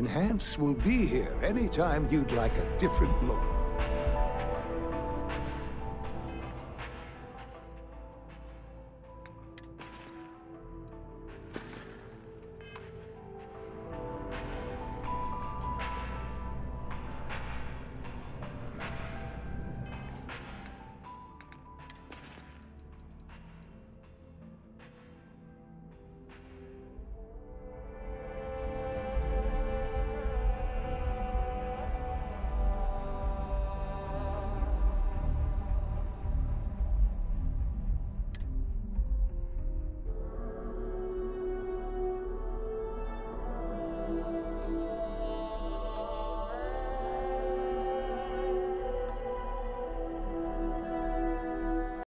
Enhance will be here anytime you'd like a different look.